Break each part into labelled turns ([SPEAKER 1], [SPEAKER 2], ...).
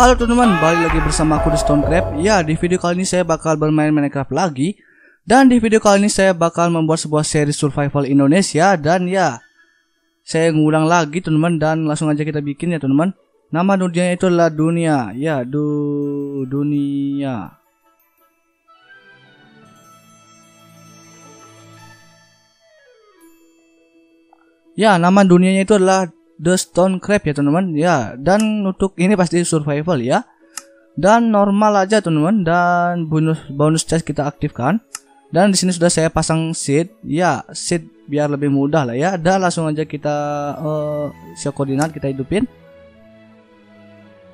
[SPEAKER 1] Halo teman-teman, balik lagi bersama aku di Stonecraft. Ya, di video kali ini saya bakal bermain Minecraft lagi. Dan di video kali ini saya bakal membuat sebuah seri survival Indonesia dan ya saya ngulang lagi teman-teman dan langsung aja kita bikin ya teman-teman. Nama dunia itu adalah dunia. Ya, du dunia. Ya, nama dunianya itu adalah The Stone Crab ya teman-teman. Ya, dan untuk ini pasti survival ya. Dan normal aja teman-teman dan bonus bonus chest kita aktifkan. Dan di sini sudah saya pasang seed. Ya, seed biar lebih mudah lah ya. Dan langsung aja kita uh, show koordinat kita hidupin.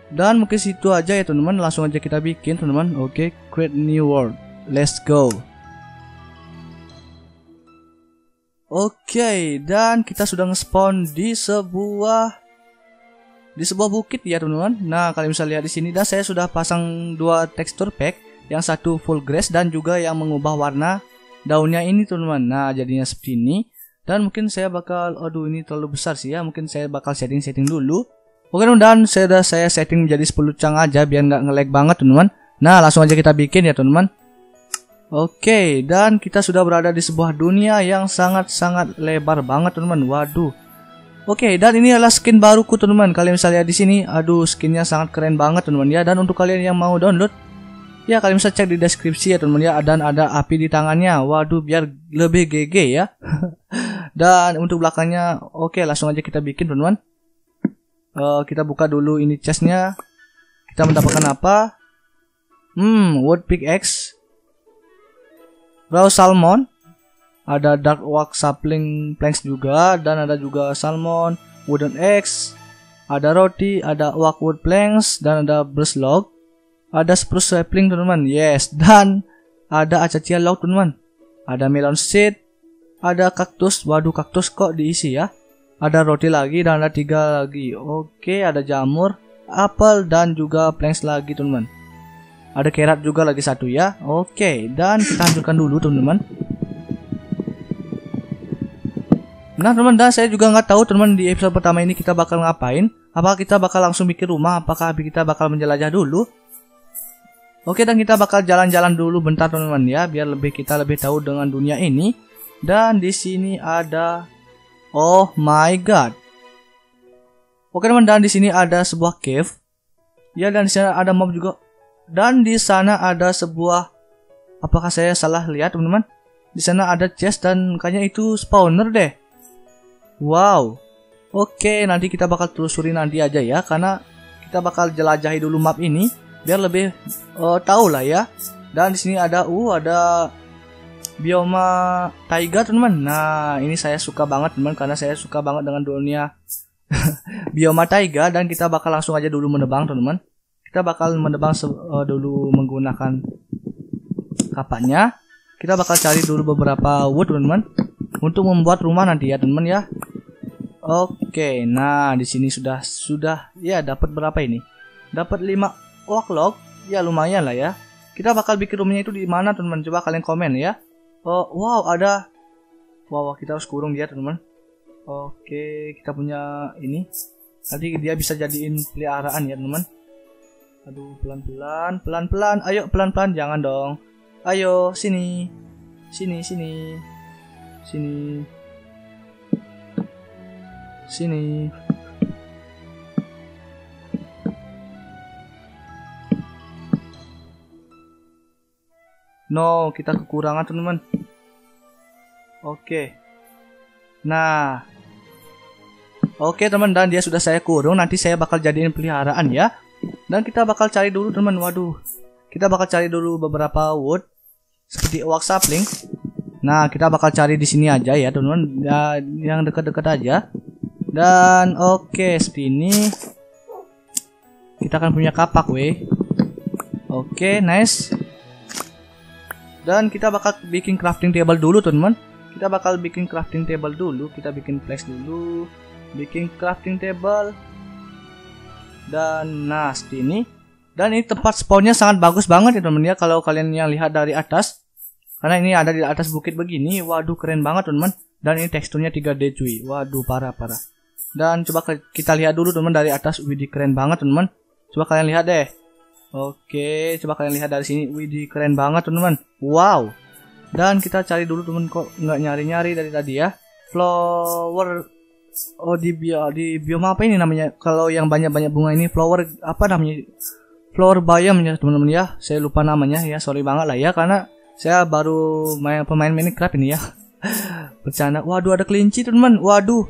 [SPEAKER 1] Dan mungkin situ aja ya teman-teman. Langsung aja kita bikin teman-teman. Oke, create new world. Let's go. Oke, dan kita sudah nge-spawn di sebuah di sebuah bukit ya teman-teman. Nah, kalian bisa lihat di sini dan saya sudah pasang dua tekstur pack, yang satu full grass dan juga yang mengubah warna daunnya ini teman-teman. Nah, jadinya seperti ini. Dan mungkin saya bakal aduh ini terlalu besar sih ya. Mungkin saya bakal setting-setting dulu. Oke, dan saya sudah saya setting menjadi 10 cang aja biar nggak nge-lag banget teman-teman. Nah, langsung aja kita bikin ya teman-teman. Oke, dan kita sudah berada di sebuah dunia yang sangat-sangat lebar banget, teman-teman. Waduh. Oke, dan ini adalah skin baruku, teman-teman. Kalian bisa lihat di sini. Aduh, skinnya sangat keren banget, teman-teman ya. Dan untuk kalian yang mau download, ya kalian bisa cek di deskripsi ya, teman-teman ya. Dan ada api di tangannya. Waduh, biar lebih GG ya. dan untuk belakangnya, oke, langsung aja kita bikin, teman-teman. Uh, kita buka dulu ini chestnya. Kita mendapatkan apa? Hmm, wood pickaxe Raw salmon, ada dark oak sapling planks juga dan ada juga salmon, wooden eggs, ada roti, ada oak wood planks dan ada brush log. Ada spruce sapling teman-teman. Yes, dan ada acacia log teman-teman. Ada melon seed, ada kaktus. Waduh, kaktus kok diisi ya. Ada roti lagi dan ada tiga lagi. Oke, ada jamur, apel dan juga planks lagi teman-teman. Ada kerat juga lagi satu ya. Oke, dan kita hancurkan dulu teman-teman. Nah teman dan saya juga nggak tahu teman di episode pertama ini kita bakal ngapain. Apakah kita bakal langsung bikin rumah? Apakah kita bakal menjelajah dulu? Oke dan kita bakal jalan-jalan dulu bentar teman-teman ya, biar lebih kita lebih tahu dengan dunia ini. Dan di sini ada, oh my god. Oke teman dan di sini ada sebuah cave. Ya dan di sini ada mob juga. Dan di sana ada sebuah apakah saya salah lihat teman-teman? Di sana ada chest dan kayaknya itu spawner deh. Wow. Oke, nanti kita bakal telusuri nanti aja ya karena kita bakal jelajahi dulu map ini biar lebih uh, tahu lah ya. Dan di sini ada uh ada bioma taiga teman-teman. Nah, ini saya suka banget teman karena saya suka banget dengan dunia bioma taiga dan kita bakal langsung aja dulu menebang teman-teman kita bakal menebang uh, dulu menggunakan kapaknya. Kita bakal cari dulu beberapa wood teman-teman untuk membuat rumah nanti ya teman-teman ya. Oke nah di sini sudah sudah ya dapat berapa ini? Dapat 5 oak log ya lumayan lah ya. Kita bakal bikin rumahnya itu di mana teman-teman? Coba kalian komen ya. Oh wow ada. Wow kita harus kurung dia teman-teman. Oke kita punya ini. Nanti dia bisa jadiin peliharaan ya teman-teman Aduh, pelan-pelan, pelan-pelan. Ayo, pelan-pelan, jangan dong. Ayo, sini. Sini, sini. Sini. Sini. No, kita kekurangan, teman-teman. Oke. Nah. Oke, teman dan dia sudah saya kurung. Nanti saya bakal jadiin peliharaan ya. Dan kita bakal cari dulu teman. Waduh. Kita bakal cari dulu beberapa wood seperti oak sapling. Nah, kita bakal cari di sini aja ya, teman-teman. Ya, yang dekat-dekat aja. Dan oke, okay, seperti ini. Kita akan punya kapak, weh. Oke, okay, nice. Dan kita bakal bikin crafting table dulu, teman-teman. Kita bakal bikin crafting table dulu. Kita bikin flash dulu. Bikin crafting table dan seperti ini dan ini tempat spawnnya sangat bagus banget ya teman-teman ya kalau kalian yang lihat dari atas karena ini ada di atas bukit begini waduh keren banget teman-teman dan ini teksturnya 3D cuy waduh parah parah dan coba kita lihat dulu teman dari atas widih keren banget teman-teman Coba kalian lihat deh. Oke, coba kalian lihat dari sini. Wih, keren banget teman-teman. Wow. Dan kita cari dulu teman kok nggak nyari-nyari dari tadi ya. Flower Oh di bio di bioma apa ini namanya? Kalau yang banyak-banyak bunga ini flower apa namanya? Flower biome ya teman-teman ya. Saya lupa namanya ya. Sorry banget lah ya karena saya baru main pemain Minecraft ini ya. Bercanda. Waduh ada kelinci teman-teman. Waduh.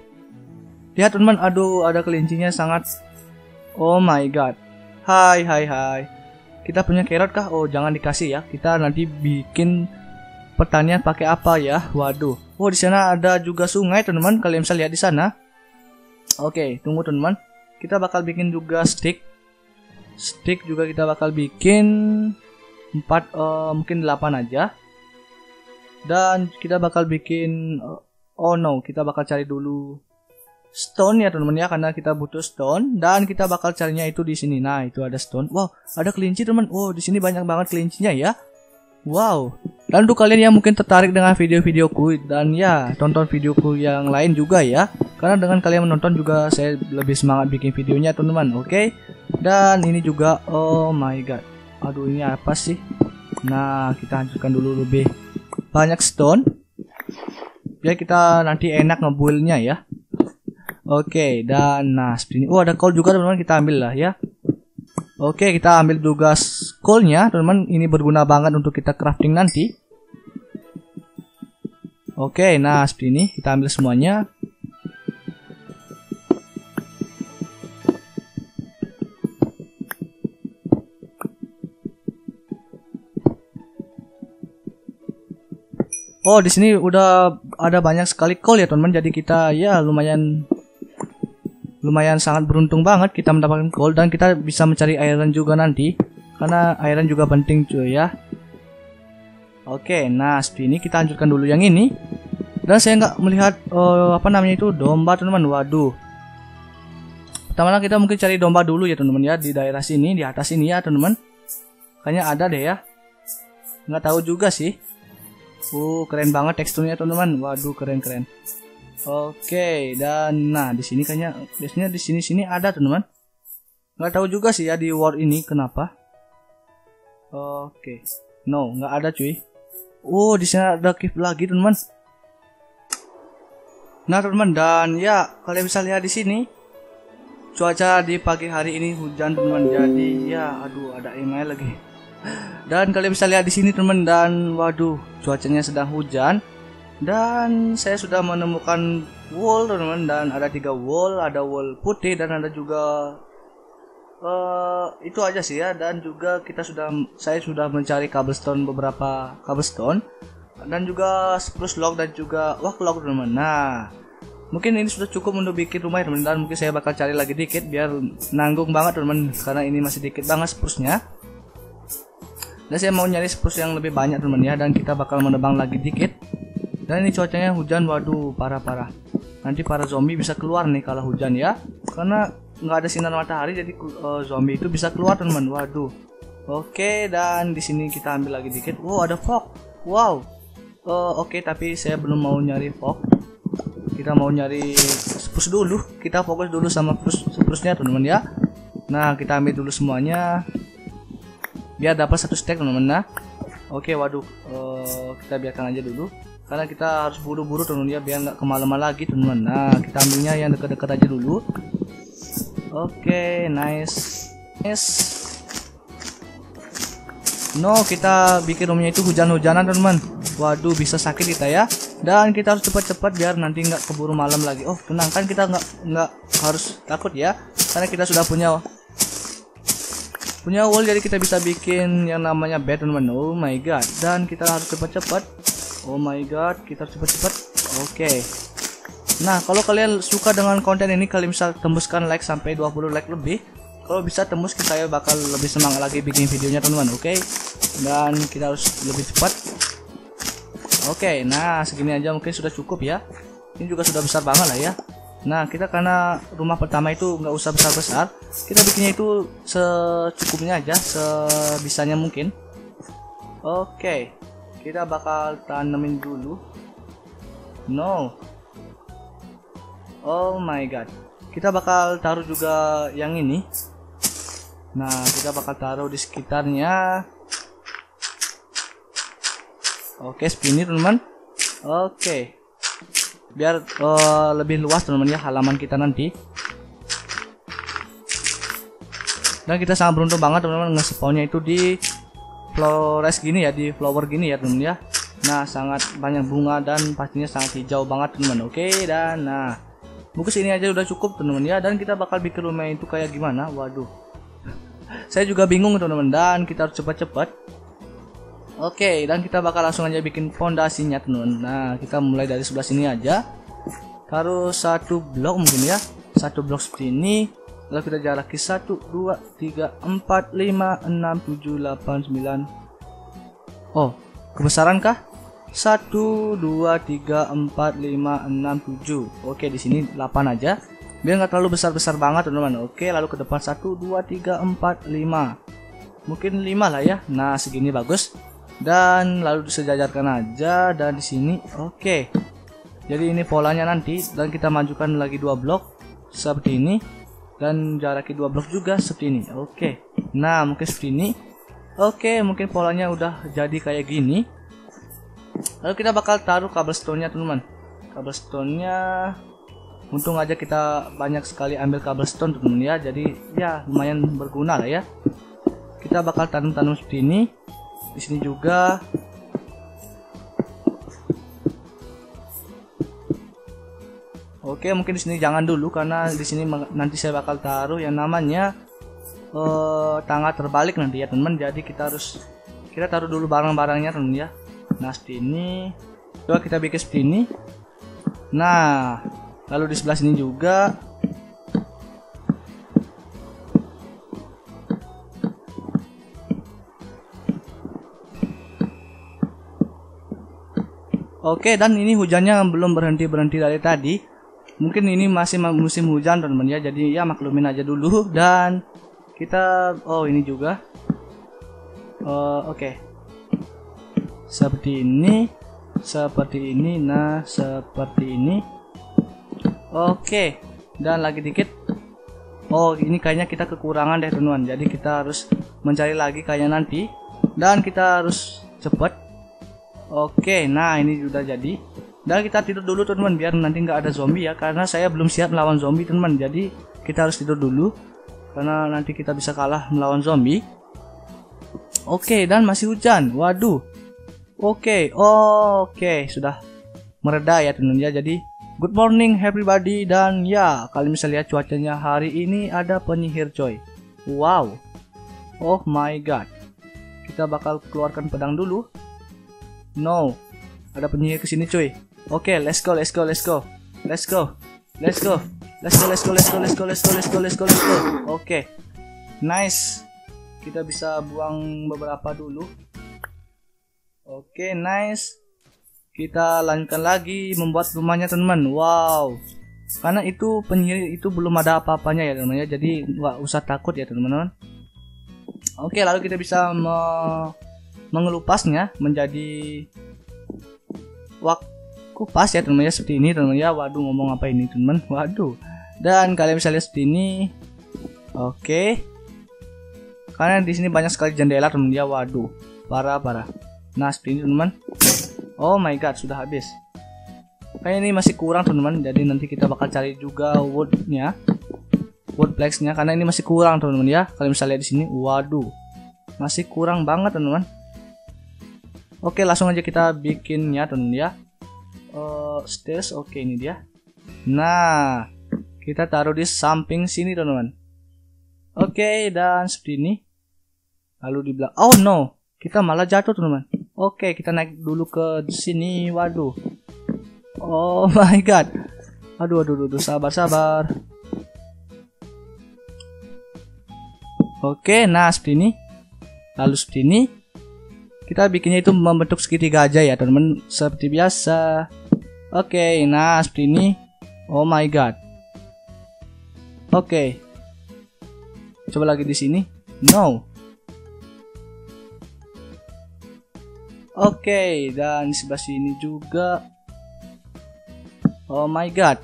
[SPEAKER 1] Lihat teman-teman, aduh ada kelincinya sangat Oh my god. Hai hai hai. Kita punya carrot kah? Oh, jangan dikasih ya. Kita nanti bikin pertanian pakai apa ya? Waduh. Oh, di sana ada juga sungai, teman-teman. Kalian bisa lihat di sana. Oke, tunggu teman-teman. Kita bakal bikin juga stick. Stick juga kita bakal bikin 4 uh, eh, mungkin 8 aja. Dan kita bakal bikin uh, oh no, kita bakal cari dulu stone ya teman-teman ya karena kita butuh stone dan kita bakal carinya itu di sini. Nah, itu ada stone. Wow, ada kelinci teman. Wow, di sini banyak banget kelincinya ya. Wow. Dan untuk kalian yang mungkin tertarik dengan video-videoku dan ya tonton videoku yang lain juga ya. Karena dengan kalian menonton juga saya lebih semangat bikin videonya teman-teman. Oke. Okay? Dan ini juga oh my god. Aduh ini apa sih? Nah, kita hancurkan dulu lebih banyak stone. Biar kita nanti enak ngebuildnya ya. Oke, dan nah seperti ini. Oh, ada coal juga teman-teman, kita ambil lah ya. Oke, kita ambil juga coalnya, teman-teman. Ini berguna banget untuk kita crafting nanti. Oke, nah seperti ini kita ambil semuanya. Oh, di sini udah ada banyak sekali coal ya, teman-teman. Jadi kita ya lumayan lumayan sangat beruntung banget kita mendapatkan gold dan kita bisa mencari iron juga nanti. Karena iron juga penting cuy ya. Oke nah seperti ini kita hancurkan dulu yang ini. Dan saya nggak melihat uh, apa namanya itu domba teman-teman. Waduh. Pertama kita mungkin cari domba dulu ya teman-teman ya. Di daerah sini di atas ini ya teman-teman. Kayaknya ada deh ya. Nggak tahu juga sih. Uh keren banget teksturnya teman-teman. Waduh keren keren Oke, dan nah di sini kayaknya biasanya di sini sini ada teman-teman. Nggak tahu juga sih ya di world ini kenapa. Oke, no nggak ada cuy. Oh di sini ada keep lagi teman-teman. Nah teman-teman dan ya kalian bisa lihat di sini cuaca di pagi hari ini hujan teman-teman jadi ya aduh ada email lagi. Dan kalian bisa lihat di sini teman dan waduh cuacanya sedang hujan dan saya sudah menemukan wall teman-teman dan ada tiga wall ada wall putih dan ada juga uh, itu aja sih ya. Dan juga kita sudah saya sudah mencari cobblestone beberapa cobblestone dan juga spruce log dan juga wah log teman-teman. Nah mungkin ini sudah cukup untuk bikin rumah ya teman dan mungkin saya bakal cari lagi dikit biar nanggung banget teman karena ini masih dikit banget spruce-nya. Dan saya mau nyari spruce yang lebih banyak teman ya dan kita bakal menebang lagi dikit dan ini cuacanya hujan, waduh parah-parah. Nanti para zombie bisa keluar nih kalau hujan ya. Karena nggak ada sinar matahari jadi uh, zombie itu bisa keluar teman. Waduh. Oke, dan di sini kita ambil lagi dikit. Wow, ada fog. Wow. Uh, Oke, okay, tapi saya belum mau nyari fog. Kita mau nyari spruce dulu. Kita fokus dulu sama spruce-nya teman-teman ya. Nah, kita ambil dulu semuanya. Biar dapat satu stack teman-teman. Nah. Oke, waduh. Uh, kita biarkan aja dulu karena kita harus buru-buru teman ya biar nggak kemalaman lagi teman nah kita ambilnya yang dekat-dekat aja dulu. Oke okay, nice. Nice. No kita bikin rumahnya itu hujan-hujanan teman waduh bisa sakit kita ya. Dan kita harus cepat-cepat biar nanti nggak keburu malam lagi. Oh tenang kan kita nggak nggak harus takut ya. Karena kita sudah punya punya wall jadi kita bisa bikin yang namanya bed teman oh my god. Dan kita harus cepat-cepat Oh my god, kita cepat-cepat. Oke. Okay. Nah, kalau kalian suka dengan konten ini, kalian bisa tembuskan like sampai 20 like lebih. Kalau bisa tembus, kita bakal lebih semangat lagi bikin videonya, teman-teman. Oke. Okay? Dan kita harus lebih cepat. Oke, okay, nah segini aja mungkin sudah cukup ya. Ini juga sudah besar banget lah ya. Nah, kita karena rumah pertama itu nggak usah besar-besar, kita bikinnya itu secukupnya aja, sebisanya mungkin. Oke. Okay kita bakal tanemin dulu no oh my god kita bakal taruh juga yang ini Nah, kita bakal taruh di sekitarnya. Oke, spinny teman-teman. Oke. Biar uh, lebih luas teman-teman ya halaman kita nanti. Dan kita sangat beruntung banget teman-teman nge-spawnnya itu di flores gini ya, di flower gini ya teman-teman ya. Nah, sangat banyak bunga dan pastinya sangat hijau banget teman-teman. Oke, dan nah mungkin sini aja udah cukup teman-teman ya. Dan kita bakal bikin rumah itu kayak gimana? Waduh. Saya juga bingung teman-teman dan kita harus cepat-cepat. Oke dan kita bakal langsung aja bikin fondasinya teman-teman. Nah kita mulai dari sebelah sini aja. Taruh satu blok mungkin ya. Satu blok seperti ini lalu kita jalaki 1 2 3 4 5 6 7 8 9 oh kebesaran kah? 1 2 3 4 5 6 7 oke di sini 8 aja. Biar nggak terlalu besar-besar banget teman-teman. Oke lalu ke depan 1 2 3 4 5 mungkin 5 lah ya. Nah segini bagus. Dan lalu disejajarkan aja dan di sini oke. Jadi ini polanya nanti dan kita majukan lagi dua blok. Seperti ini dan jaraknya dua blok juga seperti ini oke. Nah mungkin seperti ini oke mungkin polanya udah jadi kayak gini. Lalu kita bakal taruh cobblestone nya teman-teman. Cobblestone-nya untung aja kita banyak sekali ambil cobblestone teman ya. Jadi ya lumayan berguna lah ya. Kita bakal tanam-tanam seperti ini di sini juga Oke, mungkin di sini jangan dulu karena di sini nanti saya bakal taruh yang namanya uh, tangga terbalik nanti ya teman. Jadi kita harus kita taruh dulu barang-barangnya teman ya. Nah seperti ini. Coba kita bikin seperti ini. Nah, lalu di sebelah sini juga Oke dan ini hujannya belum berhenti berhenti dari tadi Mungkin ini masih musim hujan teman-teman ya Jadi ya maklumin aja dulu Dan kita Oh ini juga uh, Oke okay. Seperti ini Seperti ini Nah seperti ini Oke, dan lagi dikit. Oh, ini kayaknya kita kekurangan deh teman-teman. Jadi kita harus mencari lagi kayaknya nanti. Dan kita harus cepat. Oke, nah ini sudah jadi. Dan kita tidur dulu teman-teman biar nanti nggak ada zombie ya. Karena saya belum siap melawan zombie teman-teman. Jadi kita harus tidur dulu. Karena nanti kita bisa kalah melawan zombie. Oke, dan masih hujan. Waduh. Oke, oke, sudah mereda ya teman-teman ya. Jadi Good morning everybody dan ya kalian bisa lihat cuacanya hari ini ada penyihir coy Wow Oh my god Kita bakal keluarkan pedang dulu No Ada penyihir ke sini cuy Oke okay, let's go let's go let's go. Let's go. Let's go. Let's go let's go let's go let's go let's go let's go let's go let's go. Oke. Okay. Nice. Kita bisa buang beberapa dulu. Oke okay, nice. Kita lanjutkan lagi membuat rumahnya teman-teman. Wow. Karena itu penyihir itu belum ada apa-apanya ya teman-teman ya. Jadi nggak usah takut ya teman-teman. Oke lalu kita bisa me mengelupasnya menjadi wak kupas ya teman-teman ya seperti ini teman-teman ya waduh ngomong apa ini teman waduh dan kalian bisa lihat seperti ini oke karena di sini banyak sekali jendela teman-teman ya waduh parah parah nah seperti ini teman-teman Oh my god, sudah habis. Kayaknya ini masih kurang teman-teman. Jadi nanti kita bakal cari juga woodnya, woodplex-nya karena ini masih kurang teman-teman ya. Kalian bisa lihat di sini. Waduh, masih kurang banget teman-teman. Oke, langsung aja kita bikinnya teman-teman ya. Uh, stairs, oke ini dia. Nah, kita taruh di samping sini teman-teman. Oke, dan seperti ini. Lalu di belakang. Oh no, kita malah jatuh teman-teman. Oke, kita naik dulu ke sini. Waduh. Oh my god. Aduh, aduh, aduh, sabar, sabar. Oke, nah seperti ini. Lalu seperti ini. Kita bikinnya itu membentuk segitiga aja ya, teman-teman. Seperti biasa. Oke, nah seperti ini. Oh my god. Oke. Coba lagi di sini. No. Oke, okay, dan di sebelah sini juga. Oh my god.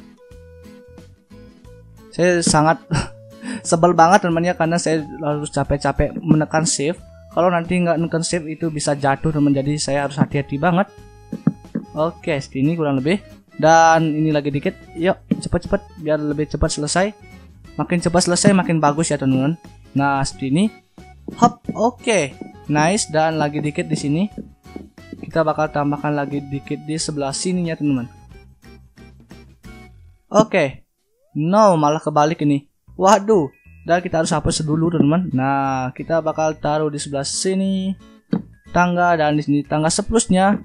[SPEAKER 1] Saya sangat sebel banget teman ya karena saya harus capek-capek menekan save kalau nanti nggak menekan save itu bisa jatuh teman jadi saya harus hati-hati banget oke ini kurang lebih. Dan ini lagi dikit. Yuk cepet-cepet biar lebih cepat selesai. Makin cepat selesai makin bagus ya teman-teman. Nah seperti hop oke. Nice dan lagi dikit di sini. Kita bakal tambahkan lagi dikit di sebelah sini ya teman-teman. Oke. No malah kebalik ini. Waduh dan kita harus hapus dulu teman-teman. Nah kita bakal taruh di sebelah sini tangga dan di sini tangga seplusnya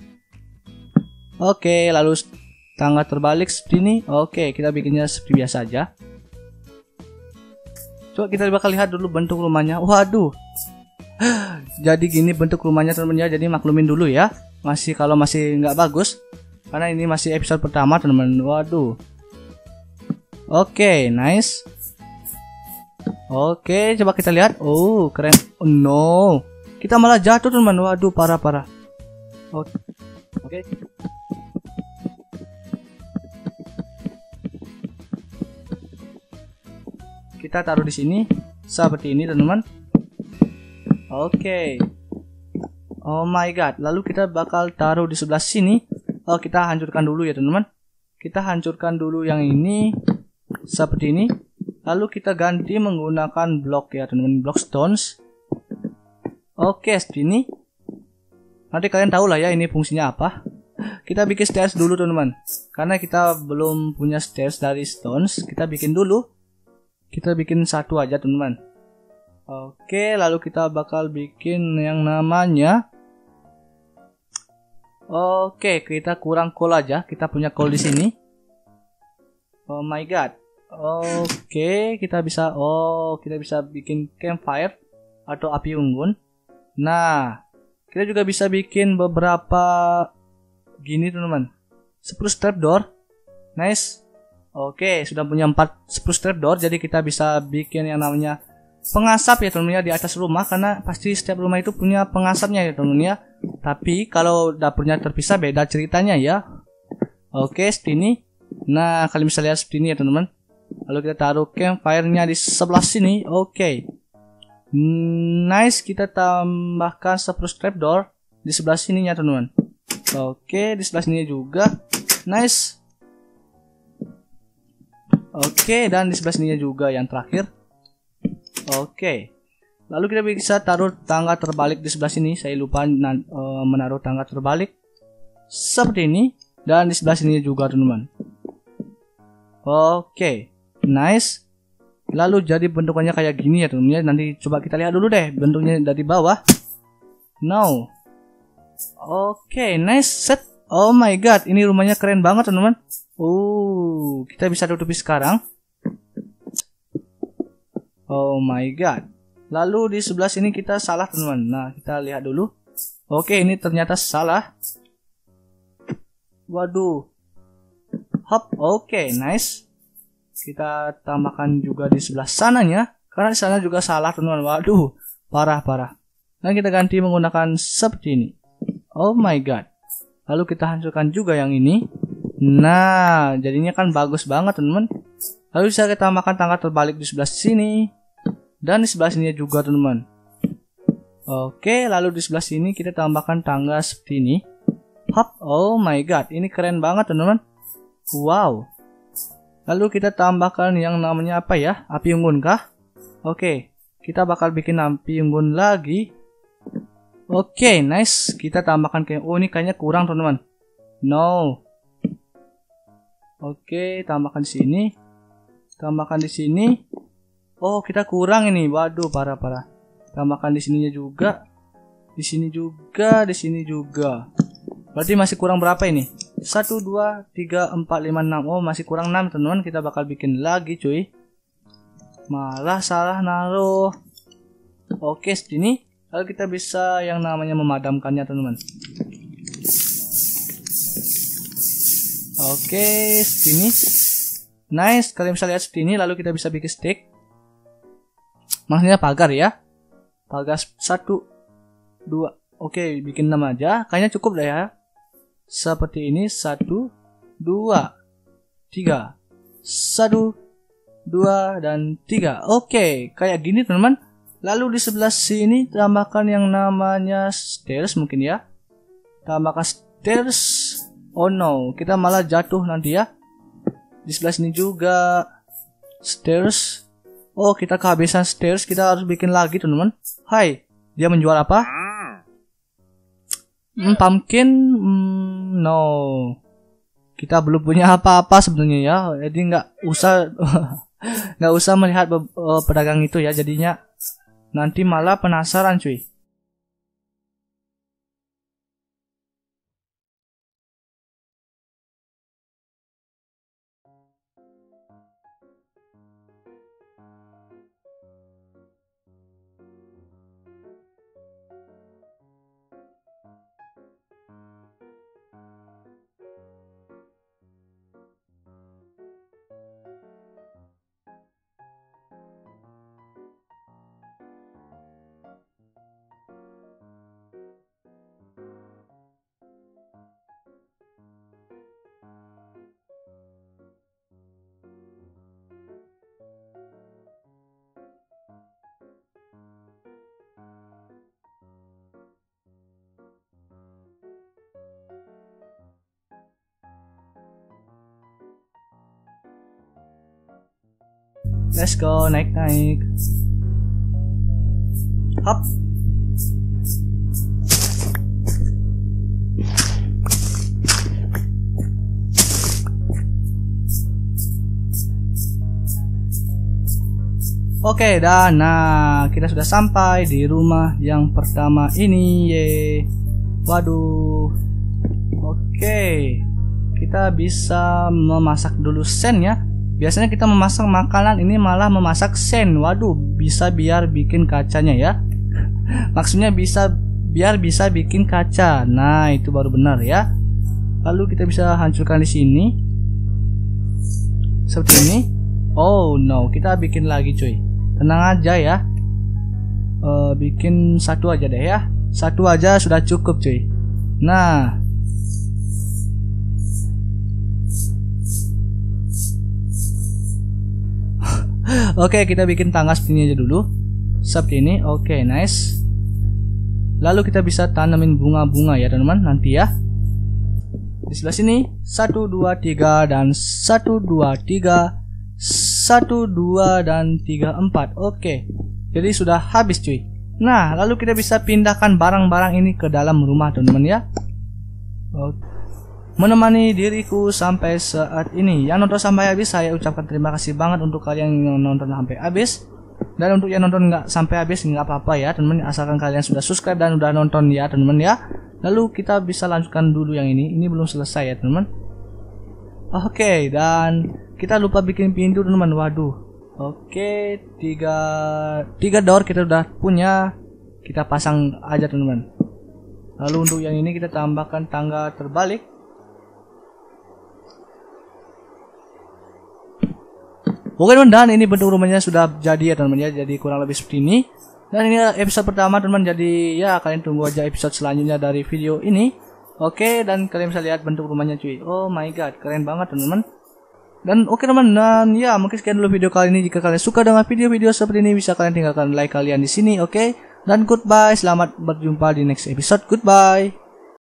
[SPEAKER 1] oke lalu tangga terbalik seperti ini oke kita bikinnya seperti biasa aja. Coba kita bakal lihat dulu bentuk rumahnya. Waduh. Jadi gini bentuk rumahnya teman-teman ya. Jadi maklumin dulu ya. Masih kalau masih nggak bagus karena ini masih episode pertama teman-teman. Waduh. Oke nice. Oke coba kita lihat. Oh keren. Oh, no. Kita malah jatuh teman-teman. Waduh parah parah. Oke kita taruh di sini seperti ini teman-teman. Oke. Okay. oh my god. Lalu kita bakal taruh di sebelah sini. Oh kita hancurkan dulu ya teman-teman. Kita hancurkan dulu yang ini seperti ini. Lalu kita ganti menggunakan blok ya teman-teman. Blok stones. Oke okay, seperti ini nanti kalian tahu lah ya ini fungsinya apa. Kita bikin stairs dulu teman-teman. Karena kita belum punya stairs dari stones kita bikin dulu kita bikin satu aja teman-teman. Oke lalu kita bakal bikin yang namanya oke kita kurang coal aja. Kita punya coal di sini. Oh my god. Oke kita bisa oh kita bisa bikin campfire atau api unggun. Nah kita juga bisa bikin beberapa gini teman-teman. 10 trapdoor nice Oke, sudah punya 4 spruce trapdoor jadi kita bisa bikin yang namanya pengasap ya teman-teman ya di atas rumah karena pasti setiap rumah itu punya pengasapnya ya teman-teman ya. Tapi kalau dapurnya terpisah beda ceritanya ya. Oke, seperti ini. Nah, kalian bisa lihat seperti ini ya teman-teman. Lalu kita taruh campfire-nya di sebelah sini. Oke. Nice, kita tambahkan spruce trapdoor di sebelah sini ya teman-teman. Oke, di sebelah sini juga. Nice. Oke, dan di sebelah sini juga yang terakhir. Oke. Lalu kita bisa taruh tangga terbalik di sebelah sini. Saya lupa uh, menaruh tangga terbalik. Seperti ini. Dan di sebelah sini juga teman-teman. Oke. Nice. Lalu jadi bentukannya kayak gini ya teman-teman. Nanti coba kita lihat dulu deh bentuknya dari bawah. No. Oke, nice set. Oh my god, ini rumahnya keren banget teman-teman. Oh, kita bisa tutupi sekarang. Oh my god. Lalu di sebelah sini kita salah teman-teman. Nah, kita lihat dulu. Oke, ini ternyata salah. Waduh. Hop, oke, nice. Kita tambahkan juga di sebelah sananya. Karena di sana juga salah teman-teman. Waduh, parah-parah. Dan kita ganti menggunakan seperti ini. Oh my god. Lalu kita hancurkan juga yang ini. Nah, jadinya kan bagus banget teman-teman. Lalu bisa kita tambahkan tangga terbalik di sebelah sini. Dan di sebelah sini juga teman-teman. Oke, lalu di sebelah sini kita tambahkan tangga seperti ini. Hop, oh my god, ini keren banget teman-teman. Wow. Lalu kita tambahkan yang namanya apa ya? Api unggun kah? Oke, kita bakal bikin api unggun lagi. Oke, nice. Kita tambahkan kayak oh ini kayaknya kurang teman-teman. No, Oke, tambahkan di sini. Tambahkan di sini. Oh, kita kurang ini. Waduh, parah-parah. Tambahkan di sininya juga. Di sini juga, di sini juga. Berarti masih kurang berapa ini? 1 2 3 4 5 6. Oh, masih kurang 6, teman-teman. Kita bakal bikin lagi, cuy. Malah salah naruh. Oke, sini. Lalu kita bisa yang namanya memadamkannya, teman-teman. Oke, sini. Nice, kalian bisa lihat seperti ini. Lalu kita bisa bikin stick. Maksudnya pagar ya. Pagar satu, dua. Oke, bikin nama aja. Kayaknya cukup lah ya. Seperti ini. Satu, dua, tiga. Satu, dua, dan tiga. Oke, kayak gini teman-teman. Lalu di sebelah sini tambahkan yang namanya stairs mungkin ya. Tambahkan stairs. Oh no, kita malah jatuh nanti ya. Di sebelah sini juga stairs. Oh, kita kehabisan stairs, kita harus bikin lagi teman-teman. Hai, dia menjual apa? Hmm, pumpkin? Hmm, no. Kita belum punya apa-apa sebenarnya ya. Jadi nggak usah nggak usah melihat uh, pedagang itu ya. Jadinya nanti malah penasaran cuy. Let's go, naik-naik. Hop. Oke, dan nah kita sudah sampai di rumah yang pertama ini, ye. Waduh. Oke. Kita bisa memasak dulu sen ya Biasanya kita memasak makanan ini malah memasak sen. Waduh, bisa biar bikin kacanya ya. Maksudnya bisa biar bisa bikin kaca. Nah, itu baru benar ya. Lalu kita bisa hancurkan di sini. Seperti ini. Oh no, kita bikin lagi cuy. Tenang aja ya. Uh, bikin satu aja deh ya. Satu aja sudah cukup cuy. Nah, Oke, kita bikin tangga seperti ini aja dulu. Seperti ini. Oke, nice. Lalu kita bisa tanamin bunga-bunga ya, teman-teman, nanti ya. Di sebelah sini 1 2 3 dan 1 2 3 1 2 dan 3 4. Oke. Jadi sudah habis, cuy. Nah, lalu kita bisa pindahkan barang-barang ini ke dalam rumah, teman-teman ya. Oke menemani diriku sampai saat ini. Yang nonton sampai habis saya ucapkan terima kasih banget untuk kalian yang nonton sampai habis. Dan untuk yang nonton nggak sampai habis nggak apa-apa ya teman asalkan kalian sudah subscribe dan udah nonton ya teman ya. Lalu kita bisa lanjutkan dulu yang ini. Ini belum selesai ya teman. Oke okay, dan kita lupa bikin pintu teman. Waduh. Oke okay, tiga tiga door kita udah punya. Kita pasang aja teman. Lalu untuk yang ini kita tambahkan tangga terbalik Oke teman dan ini bentuk rumahnya sudah jadi ya teman ya. Jadi kurang lebih seperti ini. Dan ini episode pertama teman jadi ya kalian tunggu aja episode selanjutnya dari video ini. Oke dan kalian bisa lihat bentuk rumahnya cuy. Oh my god keren banget teman-teman. Dan oke teman dan ya mungkin sekian dulu video kali ini. Jika kalian suka dengan video-video seperti ini bisa kalian tinggalkan like kalian di sini oke? Dan goodbye selamat berjumpa di next episode. Goodbye